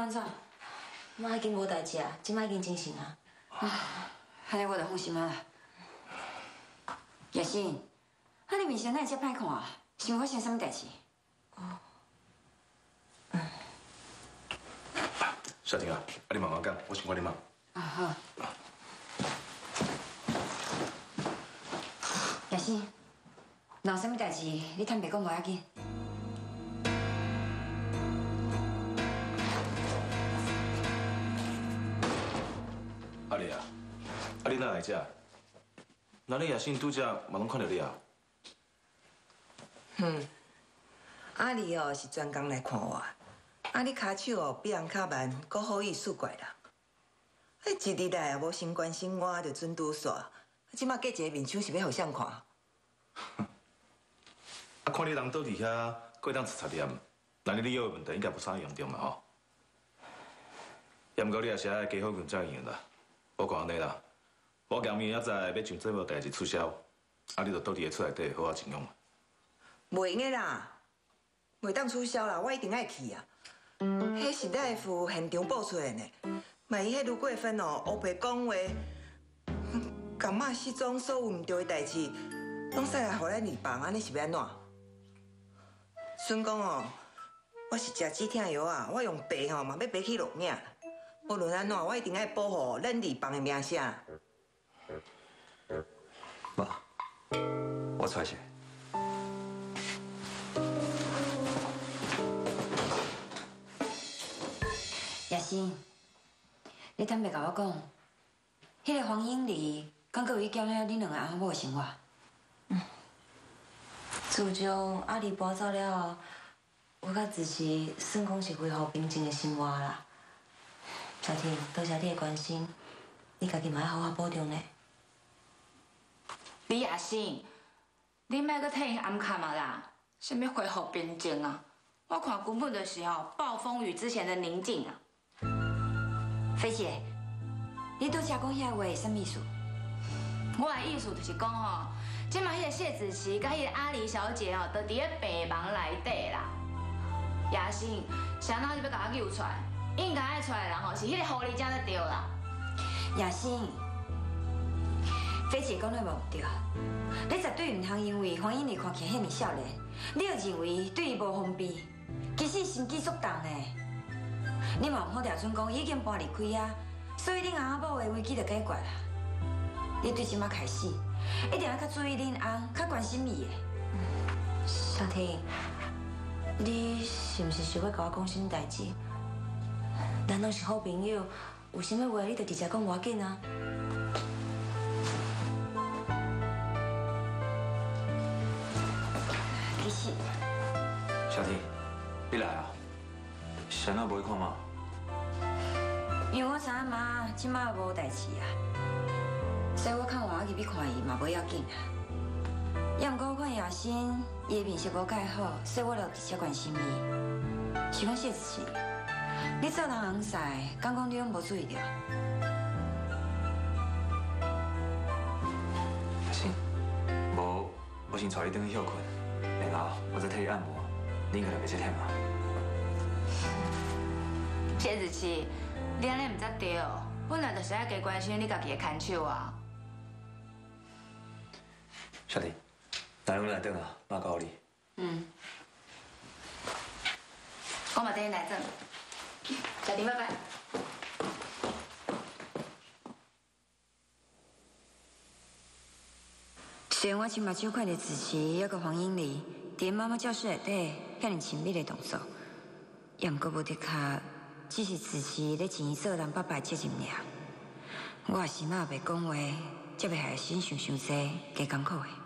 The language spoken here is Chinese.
安怎？妈已经无代志啊，即摆已经精神啊。啊，安尼我就放心啊。叶心，啊你面色哪会遮歹看啊？是发生什么代志？哦，嗯。小婷啊，啊你慢慢讲，我先帮你忙。啊好。叶心，若有什么代志，你坦白讲无要紧。阿丽哪来遮？那你叶信拄则嘛拢看到你啊？哼，阿丽哦是专工来看我，阿丽骹手哦比人较慢，够好意思怪啦。哎，一日来也无先关心我，就准拄煞。即马过一个面相是要互谁看？啊，看你人倒伫遐，过当擦擦念，那你你有问题应该不啥严重嘛吼？严过你也是爱加好运才用啦。我讲安尼啦，我今明仔载要上这部代志促销，啊，你就倒伫个厝内底好好静养。袂用的啦，袂当促销啦，我一定爱去啊。迄是大夫现场报出来呢，万一迄卢桂芬哦，乌白讲话，感冒失踪，所有唔对的代志，拢使来互咱二房，安尼是要安怎？孙公哦，我是食止痛药啊，我用白吼嘛要白去落命。无论安怎，我一定爱保护咱二房的名声。我出去。叶心，你坦白甲我讲，迄个黄英丽敢阁有去搅了你两个阿某的生活？嗯。自从阿丽搬走了后，我甲子琪算讲是恢复平静的生活啦。小婷，多谢你的关心，你家己嘛要好好保重呢。李亚欣，你莫搁替伊暗卡嘛啦？什么恢复平静啊？我看根本就是哦暴风雨之前的宁静啊。飞姐，你拄则讲遐话什么意思？我的意思就是讲哦，今嘛迄个谢子琪甲迄个阿丽小姐哦，都伫咧病房内底啦。亚欣，谁人就要甲我救出来？应该爱出来的人吼，是迄个狐狸精才对啦。亚欣，飞姐讲的无对，你绝对唔通因为黄英丽看起来遐尔少年，你就认为对伊无方便，其实心机足重的。你嘛唔好调准讲已经搬离开啊，所以恁阿某的危机就解决啦。你对即马开始，一定要较注意恁翁，较关心伊的。小婷，你是不是想要跟我讲什么代志？咱拢是好朋友，有啥物话你就直接讲，我紧啊。其实，小婷，你来啊？谁那不会看吗？因为我知影妈即马无代志啊，所以我看我去比看伊嘛不要紧啊。也毋过我看亚欣伊面色无介好，所以我就直接关心伊，是讲谢子琪。你做人红婿，刚刚你拢无注意到。行，无，我先带你回去休困，然后我再替你按摩，你应该就袂这忝啊。谢子琪，你安尼唔则对，本来就是爱加关心你家己的看手啊。小弟，那我来等啊，妈教你。嗯。我嘛等你来等。小婷，拜拜。虽然我今麦少看到子琪还个黄英丽在妈妈教室内底遐尼亲密的动作，也毋过无得卡，只是子琪咧前伊做人爸爸接近尔。我也是嘛袂讲话，接袂下心想伤济，加艰苦的。